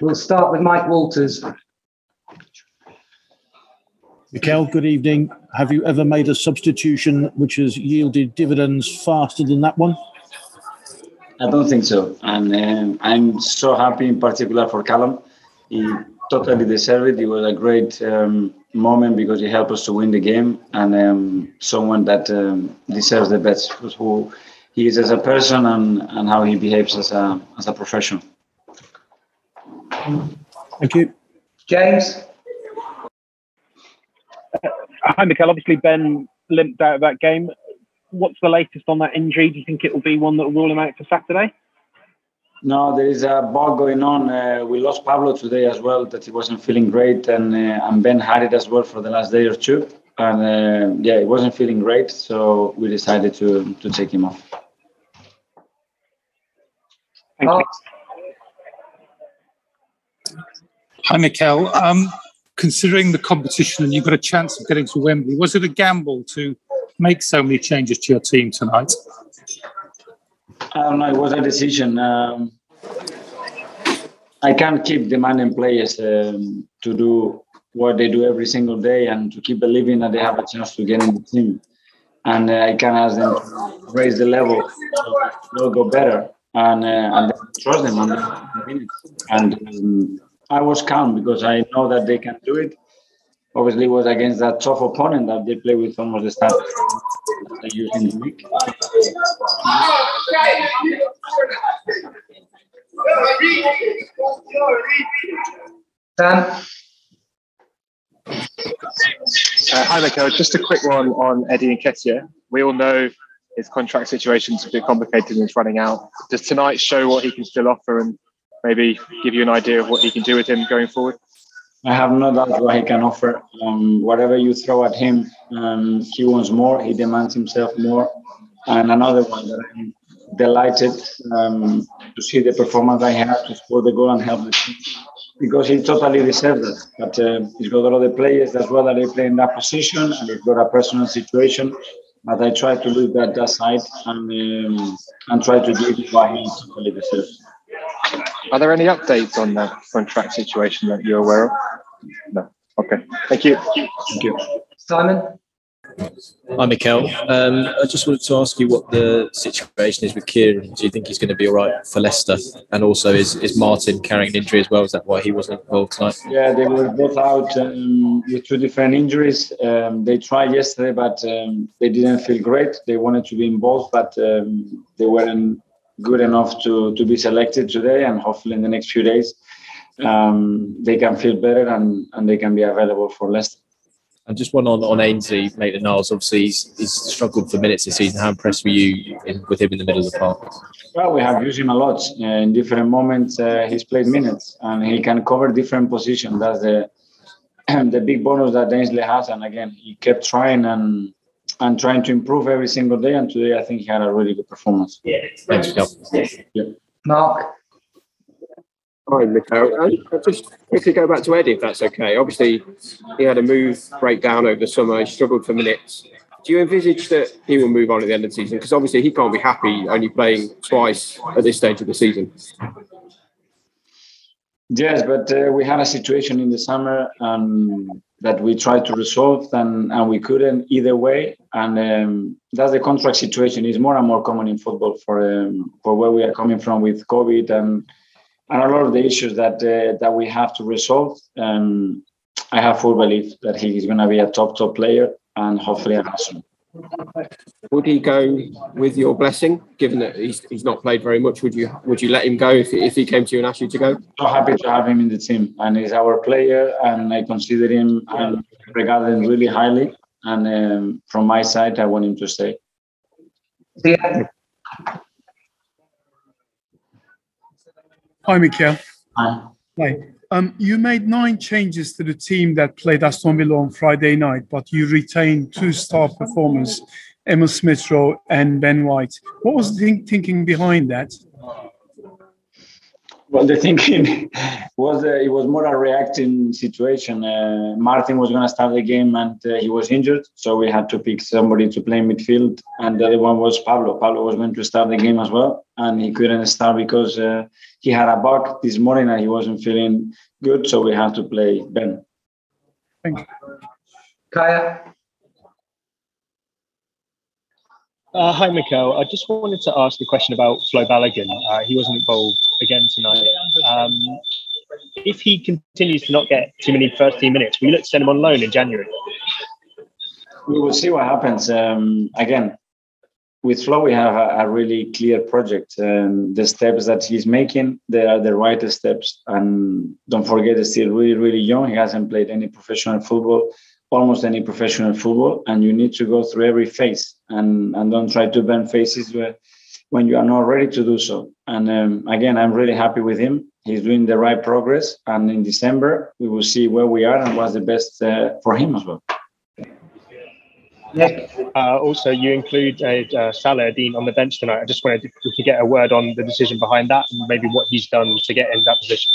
We'll start with Mike Walters. Mikel, good evening. Have you ever made a substitution which has yielded dividends faster than that one? I don't think so. And um, I'm so happy, in particular for Callum. He totally deserved it. It was a great um, moment because he helped us to win the game and um, someone that um, deserves the best, who he is as a person and, and how he behaves as a, as a professional. Thank you. James? Hi, Mikel. Obviously, Ben limped out of that game. What's the latest on that injury? Do you think it will be one that will rule him out for Saturday? No, there is a bug going on. Uh, we lost Pablo today as well, that he wasn't feeling great, and uh, and Ben had it as well for the last day or two, and uh, yeah, he wasn't feeling great, so we decided to to take him off. Thank you. Hi, Mikel. Um, considering the competition and you've got a chance of getting to Wembley, was it a gamble to make so many changes to your team tonight? I don't know. It was a decision. Um, I can't keep demanding players um, to do what they do every single day and to keep believing that they have a chance to get in the team. And uh, I can ask them to raise the level so they'll go better and uh, and trust them on the minutes. And um, I was calm because I know that they can do it. Obviously, it was against that tough opponent that they play with almost the start they use in the week. Dan? Uh, hi, Mikel. Just a quick one on Eddie Nketiah. We all know his contract situation is a bit complicated and it's running out. Does tonight show what he can still offer and maybe give you an idea of what he can do with him going forward? I have no doubt what he can offer. Um, whatever you throw at him, um, he wants more. He demands himself more. And another one that I'm delighted um, to see the performance I have to score the goal and help the team because he totally deserves it. But uh, he's got a lot of players as well that they play in that position, and he's got a personal situation. But I try to leave that aside and um, and try to give what he totally deserves. Are there any updates on that contract situation that you're aware of? No. Okay. Thank you. Thank you. Simon? Hi, Mikel. Um, I just wanted to ask you what the situation is with Kieran. Do you think he's going to be all right for Leicester? And also, is, is Martin carrying an injury as well? Is that why he wasn't involved tonight? Yeah, they were both out um, with two different injuries. Um, they tried yesterday, but um, they didn't feel great. They wanted to be involved, but um, they weren't good enough to, to be selected today. And hopefully, in the next few days, um, they can feel better and, and they can be available for Leicester. And just one on, on Ainsley, Maitland Niles. Obviously, he's, he's struggled for minutes this season. How impressed were you in, with him in the middle of the park? Well, we have used him a lot uh, in different moments. Uh, he's played minutes and he can cover different positions. That's the the big bonus that Ainsley has. And again, he kept trying and and trying to improve every single day. And today, I think he had a really good performance. Yeah. Thanks, Mikel. Yeah. Mark? Hi, Mikel. I'll just quickly go back to Eddie, if that's okay. Obviously, he had a move breakdown over the summer. He struggled for minutes. Do you envisage that he will move on at the end of the season? Because obviously, he can't be happy only playing twice at this stage of the season. Yes, but uh, we had a situation in the summer um, that we tried to resolve, and, and we couldn't either way. And um, that's the contract situation. is more and more common in football for um, for where we are coming from with COVID and and a lot of the issues that uh, that we have to resolve. Um, I have full belief that he is going to be a top top player and hopefully an awesome. Would he go with your blessing, given that he's, he's not played very much? Would you would you let him go if, if he came to you and asked you to go? So happy to have him in the team, and he's our player, and I consider him and regard him really highly. And um, from my side, I want him to stay. Yeah. Hi, Mikel. Hi. Hi. Um, you made nine changes to the team that played Aston Villa on Friday night, but you retained two star performers, Emile Smith Rowe and Ben White. What was the think- thinking behind that? Well, the thinking was uh, it was more a reacting situation. Uh, Martin was going to start the game and uh, he was injured, so we had to pick somebody to play midfield. And the other one was Pablo. Pablo was going to start the game as well, and he couldn't start because uh, he had a bug this morning and he wasn't feeling good. So we had to play Ben. Thank you. Kaya. Uh, hi, Mikel. I just wanted to ask a question about Flo Balogun. Uh, he wasn't involved again tonight. Um, if he continues to not get too many first team minutes, will you look to send him on loan in January? We will see what happens. Um, again, with Flo, we have a, a really clear project. Um, the steps that he's making, they are the right steps. And don't forget, he's still really, really young. He hasn't played any professional football almost any professional football and you need to go through every phase and, and don't try to bend faces where, when you are not ready to do so. And um, again, I'm really happy with him. He's doing the right progress. And in December, we will see where we are and what's the best uh, for him as well. Nick. Uh, also, you include uh, uh, Salah-Eddine on the bench tonight. I just wanted to get a word on the decision behind that and maybe what he's done to get in that position.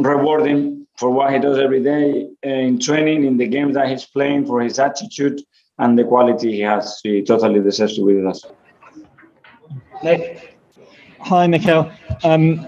Reward him for what he does every day uh, in training, in the games that he's playing, for his attitude and the quality he has. He totally deserves to be with us. Nick. Hi, Mikel. Um,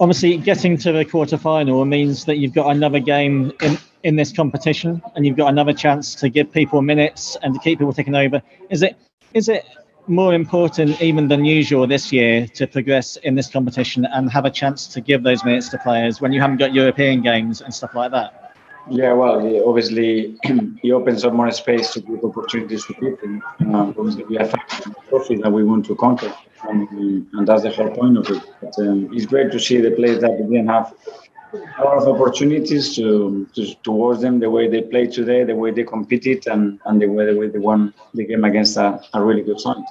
obviously, getting to the quarterfinal means that you've got another game in, in this competition, and you've got another chance to give people minutes and to keep people taking over. Is it is it more important even than usual this year to progress in this competition and have a chance to give those minutes to players when you haven't got European games and stuff like that? Yeah, well, obviously he opens up more space to give opportunities to people. Um, obviously, we have trophy that we want to conquer, and, and that's the whole point of it. But, um, it's great to see the players that we didn't have a lot of opportunities to, to towards them the way they played today, the way they competed, and, and the way, the way they won the game against a, a really good side.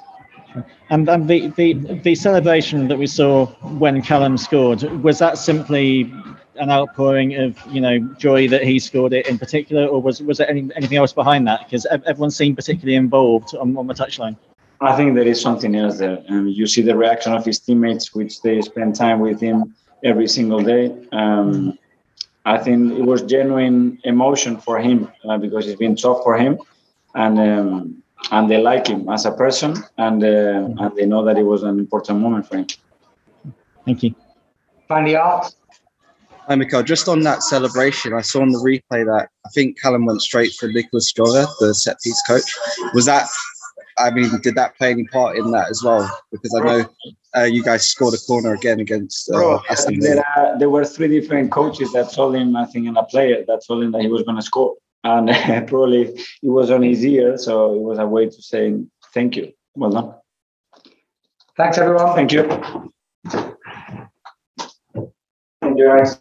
And, and the, the the celebration that we saw when Callum scored was that simply an outpouring of you know joy that he scored it in particular, or was was there any, anything else behind that? Because everyone seemed particularly involved on, on the touchline. I think there is something else there. Um, you see the reaction of his teammates, which they spend time with him every single day. Um, I think it was genuine emotion for him uh, because it's been tough for him, and um, and they like him as a person, and uh, and they know that it was an important moment for him. Thank you. Finally, Art. Hi, Mikel. Just on that celebration, I saw on the replay that I think Callum went straight for Nicolas Jover, the set piece coach. Was that, I mean, did that play any part in that as well? Because I know uh, you guys scored a corner again against uh, Bro, Aston there, Villa. are, there were three different coaches that told him, I think, and a player that told him that he was going to score. And probably it was on his ear. So it was a way to say thank you. Well done. Thanks, everyone. Thank you. Thank you, guys.